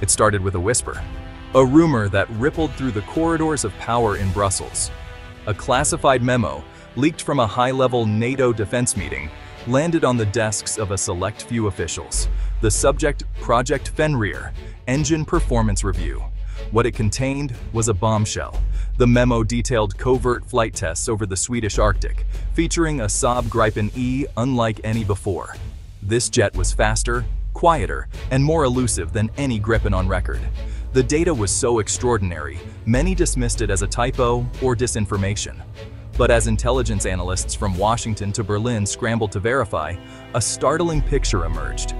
It started with a whisper, a rumor that rippled through the corridors of power in Brussels. A classified memo, leaked from a high-level NATO defense meeting, landed on the desks of a select few officials. The subject, Project Fenrir, Engine Performance Review. What it contained was a bombshell. The memo detailed covert flight tests over the Swedish Arctic, featuring a Saab Gripen E unlike any before. This jet was faster, quieter, and more elusive than any Gripen on record. The data was so extraordinary, many dismissed it as a typo or disinformation. But as intelligence analysts from Washington to Berlin scrambled to verify, a startling picture emerged.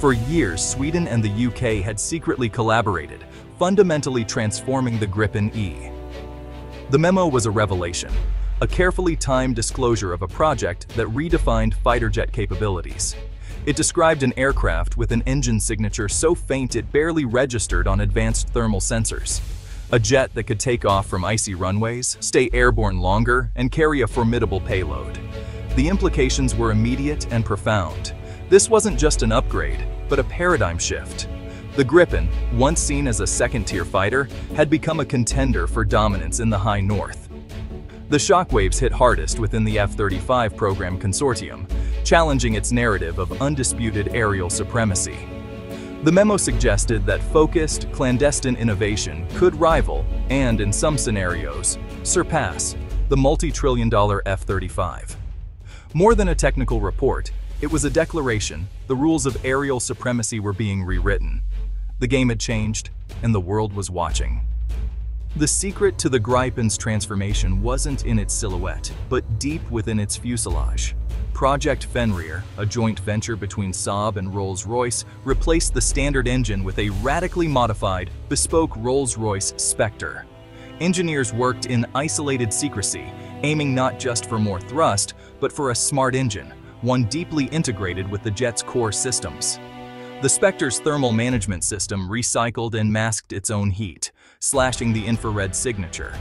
For years, Sweden and the UK had secretly collaborated, fundamentally transforming the Gripen E. The memo was a revelation, a carefully timed disclosure of a project that redefined fighter jet capabilities. It described an aircraft with an engine signature so faint it barely registered on advanced thermal sensors. A jet that could take off from icy runways, stay airborne longer, and carry a formidable payload. The implications were immediate and profound. This wasn't just an upgrade, but a paradigm shift. The Gripen, once seen as a second-tier fighter, had become a contender for dominance in the high north. The shockwaves hit hardest within the F-35 program consortium, challenging its narrative of undisputed aerial supremacy. The memo suggested that focused, clandestine innovation could rival, and in some scenarios, surpass, the multi-trillion dollar F-35. More than a technical report, it was a declaration the rules of aerial supremacy were being rewritten. The game had changed, and the world was watching. The secret to the Gripen's transformation wasn't in its silhouette, but deep within its fuselage. Project Fenrir, a joint venture between Saab and Rolls-Royce, replaced the standard engine with a radically modified, bespoke Rolls-Royce Spectre. Engineers worked in isolated secrecy, aiming not just for more thrust, but for a smart engine, one deeply integrated with the jet's core systems. The Spectre's thermal management system recycled and masked its own heat, slashing the infrared signature.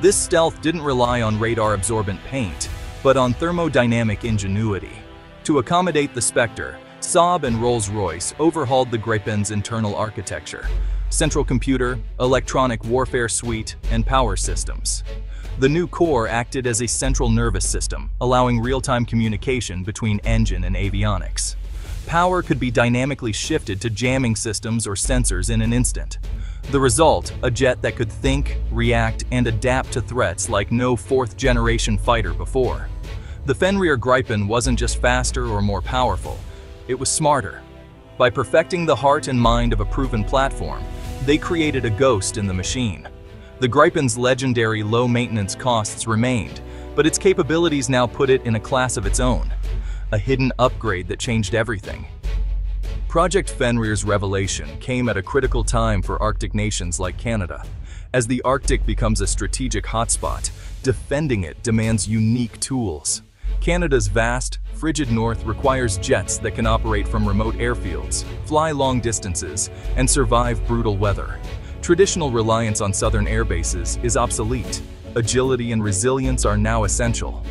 This stealth didn't rely on radar-absorbent paint, but on thermodynamic ingenuity. To accommodate the Spectre, Saab and Rolls-Royce overhauled the Gripen's internal architecture, central computer, electronic warfare suite, and power systems. The new core acted as a central nervous system, allowing real-time communication between engine and avionics. Power could be dynamically shifted to jamming systems or sensors in an instant. The result, a jet that could think, react, and adapt to threats like no fourth-generation fighter before. The Fenrir Gripen wasn't just faster or more powerful, it was smarter. By perfecting the heart and mind of a proven platform, they created a ghost in the machine. The Gripen's legendary low-maintenance costs remained, but its capabilities now put it in a class of its own, a hidden upgrade that changed everything. Project Fenrir's revelation came at a critical time for Arctic nations like Canada. As the Arctic becomes a strategic hotspot, defending it demands unique tools. Canada's vast, frigid north requires jets that can operate from remote airfields, fly long distances, and survive brutal weather. Traditional reliance on southern air bases is obsolete. Agility and resilience are now essential.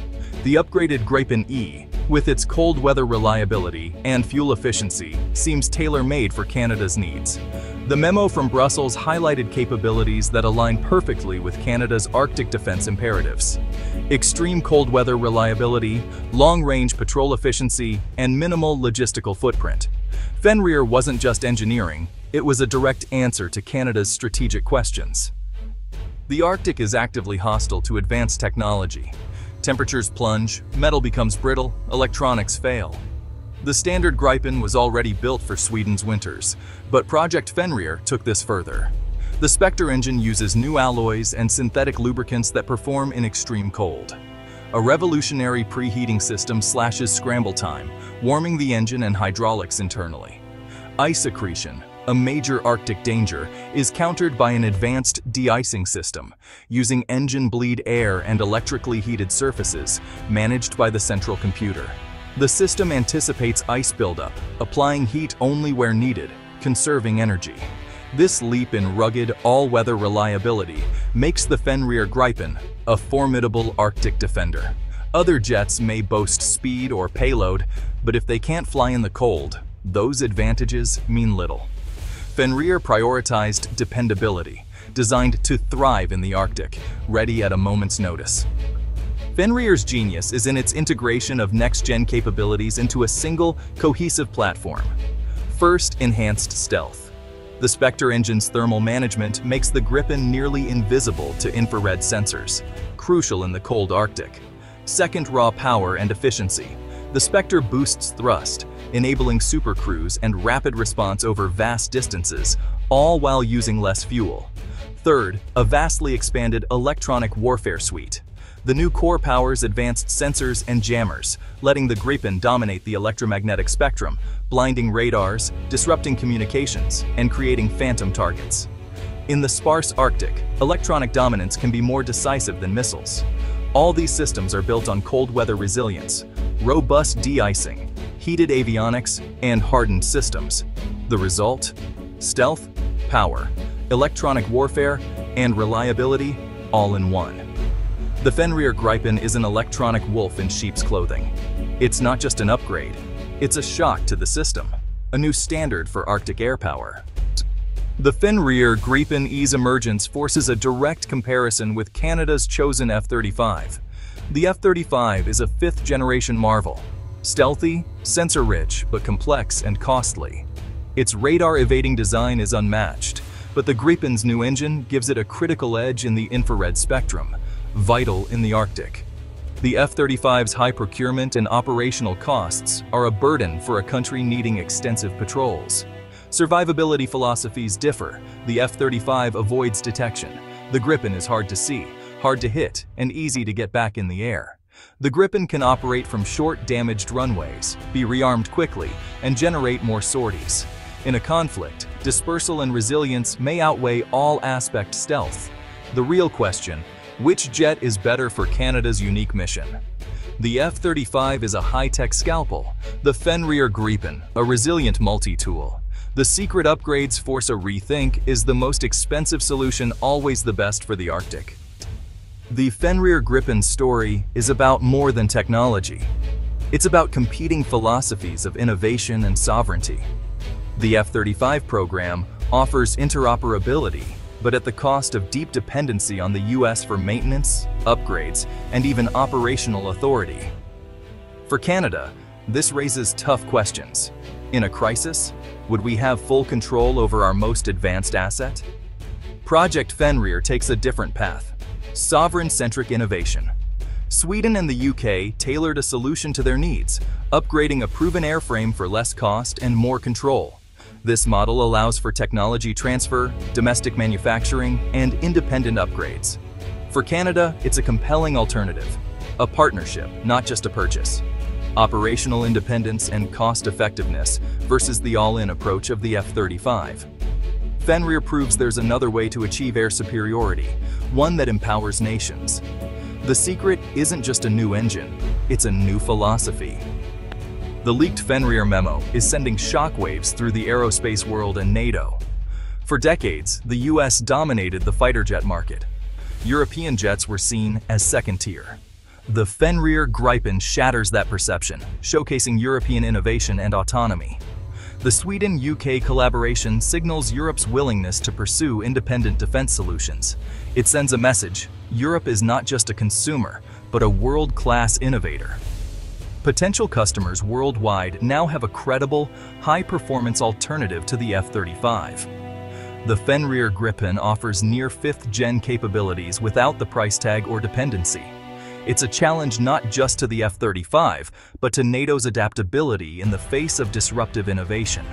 The upgraded Gripen E, with its cold weather reliability and fuel efficiency, seems tailor-made for Canada's needs. The memo from Brussels highlighted capabilities that align perfectly with Canada's Arctic defense imperatives. Extreme cold weather reliability, long-range patrol efficiency, and minimal logistical footprint. Fenrir wasn't just engineering, it was a direct answer to Canada's strategic questions. The Arctic is actively hostile to advanced technology. Temperatures plunge, metal becomes brittle, electronics fail. The standard Gripen was already built for Sweden's winters, but Project Fenrir took this further. The Spectre engine uses new alloys and synthetic lubricants that perform in extreme cold. A revolutionary preheating system slashes scramble time, warming the engine and hydraulics internally. Ice accretion, a major Arctic danger is countered by an advanced de-icing system, using engine bleed air and electrically heated surfaces, managed by the central computer. The system anticipates ice buildup, applying heat only where needed, conserving energy. This leap in rugged, all-weather reliability makes the Fenrir Gripen a formidable Arctic defender. Other jets may boast speed or payload, but if they can't fly in the cold, those advantages mean little. Fenrir prioritized dependability, designed to thrive in the Arctic, ready at a moment's notice. Fenrir's genius is in its integration of next-gen capabilities into a single, cohesive platform. First, enhanced stealth. The Spectre engine's thermal management makes the Gripen nearly invisible to infrared sensors, crucial in the cold Arctic. Second, raw power and efficiency. The Spectre boosts thrust, enabling supercruise and rapid response over vast distances, all while using less fuel. Third, a vastly expanded electronic warfare suite. The new core powers advanced sensors and jammers, letting the Gripen dominate the electromagnetic spectrum, blinding radars, disrupting communications, and creating phantom targets. In the sparse Arctic, electronic dominance can be more decisive than missiles. All these systems are built on cold weather resilience, robust de-icing, heated avionics, and hardened systems. The result? Stealth, power, electronic warfare, and reliability all in one. The Fenrir Gripen is an electronic wolf in sheep's clothing. It's not just an upgrade, it's a shock to the system, a new standard for Arctic air power. The Fenrir Gripen E's emergence forces a direct comparison with Canada's chosen F-35. The F-35 is a fifth-generation marvel, stealthy, sensor-rich, but complex and costly. Its radar-evading design is unmatched, but the Gripen's new engine gives it a critical edge in the infrared spectrum, vital in the Arctic. The F-35's high procurement and operational costs are a burden for a country needing extensive patrols. Survivability philosophies differ. The F-35 avoids detection. The Gripen is hard to see, hard to hit, and easy to get back in the air. The Gripen can operate from short, damaged runways, be rearmed quickly, and generate more sorties. In a conflict, dispersal and resilience may outweigh all aspect stealth. The real question which jet is better for Canada's unique mission? The F-35 is a high-tech scalpel, the Fenrir Gripen, a resilient multi-tool. The secret upgrades force a rethink is the most expensive solution always the best for the Arctic. The Fenrir Gripen story is about more than technology. It's about competing philosophies of innovation and sovereignty. The F-35 program offers interoperability but at the cost of deep dependency on the US for maintenance, upgrades, and even operational authority. For Canada, this raises tough questions. In a crisis, would we have full control over our most advanced asset? Project Fenrir takes a different path. Sovereign-centric innovation. Sweden and the UK tailored a solution to their needs, upgrading a proven airframe for less cost and more control. This model allows for technology transfer, domestic manufacturing, and independent upgrades. For Canada, it's a compelling alternative. A partnership, not just a purchase. Operational independence and cost-effectiveness versus the all-in approach of the F-35. Fenrir proves there's another way to achieve air superiority, one that empowers nations. The secret isn't just a new engine, it's a new philosophy. The leaked Fenrir memo is sending shockwaves through the aerospace world and NATO. For decades, the US dominated the fighter jet market. European jets were seen as second tier. The Fenrir Gripen shatters that perception, showcasing European innovation and autonomy. The Sweden-UK collaboration signals Europe's willingness to pursue independent defense solutions. It sends a message, Europe is not just a consumer, but a world-class innovator. Potential customers worldwide now have a credible, high-performance alternative to the F-35. The Fenrir Gripen offers near fifth-gen capabilities without the price tag or dependency. It's a challenge not just to the F-35, but to NATO's adaptability in the face of disruptive innovation.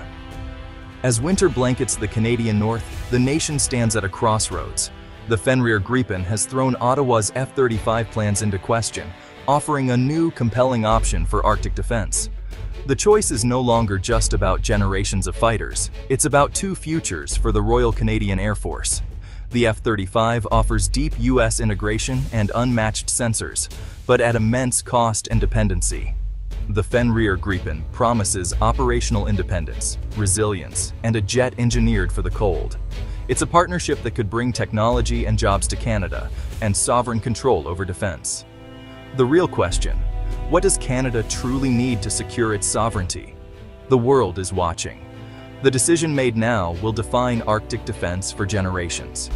As winter blankets the Canadian North, the nation stands at a crossroads. The Fenrir Gripen has thrown Ottawa's F-35 plans into question, offering a new, compelling option for Arctic defense. The choice is no longer just about generations of fighters, it's about two futures for the Royal Canadian Air Force. The F-35 offers deep US integration and unmatched sensors, but at immense cost and dependency. The Fenrir Gripen promises operational independence, resilience, and a jet engineered for the cold. It's a partnership that could bring technology and jobs to Canada and sovereign control over defense. The real question, what does Canada truly need to secure its sovereignty? The world is watching. The decision made now will define Arctic defense for generations.